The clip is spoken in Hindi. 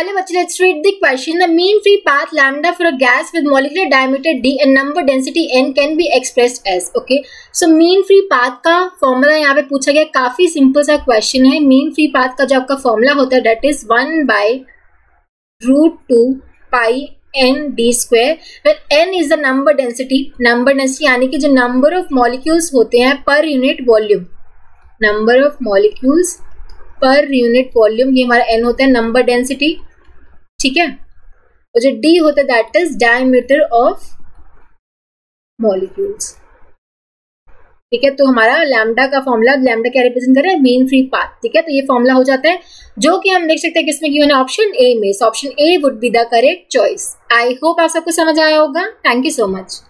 Hello, बच्चे let's read the question. The mean free path lambda for a gas with molecular diameter d and number density n can be expressed as. Okay, so mean free path का फॉर्मूला यहाँ पे पूछा गया। काफ़ी सिंपल सा क्वेश्चन है। मीन फ्री पाथ का जो आपका फॉर्मूला होता है that is one by root pi n d square where n is the number density number density यानी कि जो नंबर ऑफ़ मॉलिक्यूल्स होते हैं पर unit volume number of molecules पर यूनिट वॉल्यूम ये हमारा एन होता है। नंबर डेंसिटी ठीक है? और जो डी होता है that is diameter of molecules ठीक है? तो हमारा लैमडा का फॉर्मूला लैमडा क्या रिप्रेजेंट कर रहा है? मेन फ्री पाथ ठीक है? तो ये फॉर्मूला हो जाता है, जो कि हम देख सकते हैं किसमें क्यों है ऑप्शन ए में. Option A would be the correct choice I hope आप सबको समझ आया होगा. Thank you so much